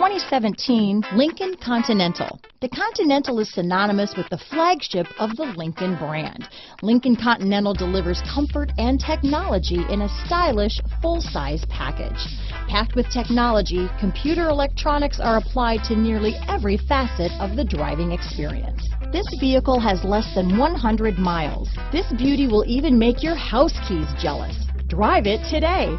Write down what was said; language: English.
2017 Lincoln Continental. The Continental is synonymous with the flagship of the Lincoln brand. Lincoln Continental delivers comfort and technology in a stylish, full-size package. Packed with technology, computer electronics are applied to nearly every facet of the driving experience. This vehicle has less than 100 miles. This beauty will even make your house keys jealous. Drive it today.